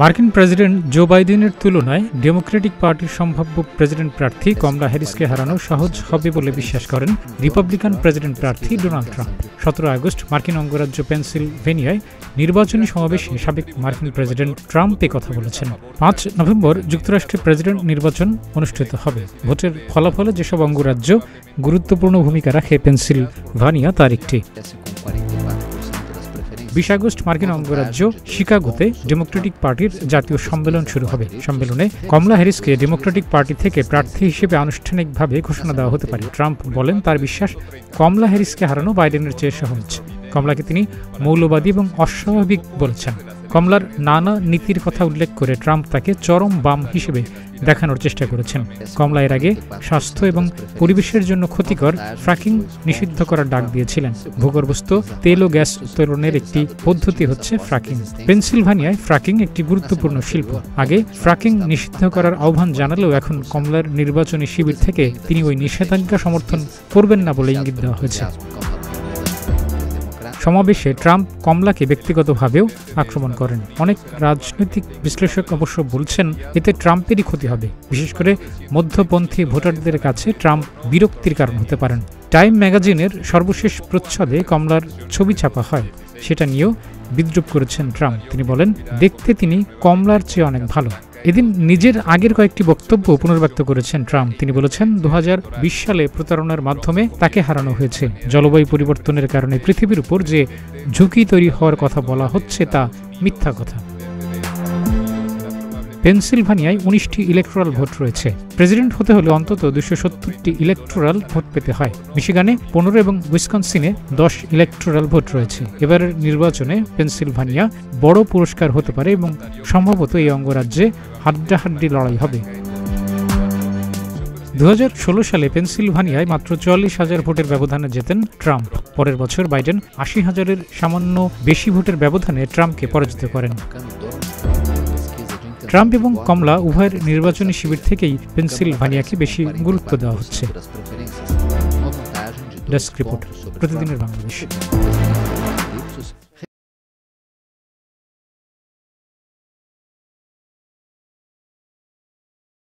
মার্কিন president Joe বাইডেনের তুলনায় ডেমোক্রেটিক পার্টির সম্ভাব্য প্রেসিডেন্ট প্রার্থী কমলা হ্যারিসকে হারানো সহজ হবে বলে বিশ্বাস করেন রিপাবলিকান প্রেসিডেন্ট প্রার্থী ডোনাল্ড ট্রাম্প। সতেরো আগস্ট মার্কিন অঙ্গরাজ্য পেনসিলভেনিয়ায় নির্বাচনী সমাবেশে সাবেক মার্কিন প্রেসিডেন্ট ট্রাম্প এ কথা বলেছেন। পাঁচ নভেম্বর যুক্তরাষ্ট্রে প্রেসিডেন্ট নির্বাচন অনুষ্ঠিত হবে। ভোটের ফলাফলে যেসব অঙ্গরাজ্য গুরুত্বপূর্ণ ভূমিকা রাখে পেনসিলভানিয়া, তার একটি। বিশ আগস্ট মার্কিন অঙ্গরাজ্য শিকাগোতে ডেমোক্রেটিক পার্টির জাতীয় সম্মেলন শুরু হবে। সম্মেলনে কমলা হ্যারিসকে ডেমোক্রেটিক পার্টি থেকে প্রার্থী হিসেবে আনুষ্ঠানিকভাবে ঘোষণা দেওয়া হতে পারে। ট্রাম্প বলেন তার বিশ্বাস, কমলা হ্যারিসকে হারানো বাইডেনের চেয়ে সহজ। কমলাকে তিনি মৌলবাদী এবং অস্বাভাবিক বলেছেন। কমলার নানা নীতির কথা উল্লেখ করে ট্রাম্প তাকে চরম বাম হিসেবে দেখানোর চেষ্টা করেছেন। কমলা এর আগে স্বাস্থ্য এবং পরিবেশের জন্য ক্ষতিকর ফ্র্যাকিং নিষিদ্ধ করার ডাক দিয়েছিলেন। ভূগর্ভস্থ তেল ও গ্যাস উত্তোলনের একটি পদ্ধতি হচ্ছে ফ্র্যাকিং পেনসিলভানিয়ায় ফ্র্যাকিং একটি গুরুত্বপূর্ণ শিল্প। আগে ফ্র্যাকিং নিষিদ্ধ করার আহ্বান জানালেও এখন কমলার নির্বাচনী শিবির থেকে তিনি ওই নিষেধাজ্ঞা সমর্থন করবেন না বলে ইঙ্গিত দেওয়া হয়েছে। সমাবেশে ট্রাম্প কমলাকে ব্যক্তিগতভাবেও আক্রমণ করেন। অনেক রাজনৈতিক বিশ্লেষক অবশ্য বলছেন, এতে ট্রাম্পেরই ক্ষতি হবে। বিশেষ করে মধ্যপন্থী ভোটারদের কাছে ট্রাম্প বিরক্তির কারণ হতে পারেন। টাইম ম্যাগাজিনের সর্বশেষ প্রচ্ছদে কমলার ছবি ছাপা হয়। সেটা নিয়েও বিদ্রুপ করেছেন ট্রাম্প। তিনি বলেন, দেখতে তিনি কমলার চেয়ে অনেক ভালো। এদিন নিজের আগের কয়েকটি বক্তব্য পুনর্ব্যক্ত করেছেন ট্রাম্প। তিনি বলেছেন দু হাজার বিশ সালে প্রতারণার মাধ্যমে তাকে হারানো হয়েছে। জলবায়ু পরিবর্তনের কারণে পৃথিবীর উপর যে ঝুঁকি তৈরি হওয়ার কথা বলা হচ্ছে তা মিথ্যা কথা। পেনসিলভানিয়ায় উনিশটি ইলেকট্রাল ভোট রয়েছে। প্রেসিডেন্ট হতে হলে অন্তত দুশো সত্তরটি ইলেকট্রাল ভোট পেতে হয়। মিশিগানে পনেরো এবং উইসকনসিনে দশ ইলেকট্রাল ভোট রয়েছে। এবারের নির্বাচনে পেনসিলভানিয়া বড় পুরস্কার হতে পারে এবং সম্ভবত এই অঙ্গরাজ্যে হাড্ডাহাড্ডি লড়াই হবে। দু হাজার ষোলো সালে পেনসিলভানিয়ায় মাত্র চুয়াল্লিশ হাজার ভোটের ব্যবধানে জেতেন ট্রাম্প। পরের বছর বাইডেন আশি হাজারের সামান্য বেশি ভোটের ব্যবধানে ট্রাম্পকে পরাজিত করেন। ট্রাম্প এবং কমলা উভয়ের নির্বাচনী শিবির থেকেই পেনসিলভানিয়াকে বেশি গুরুত্ব দেওয়া হচ্ছে। রিপোর্ট প্রতিদিনের বাংলাদেশ।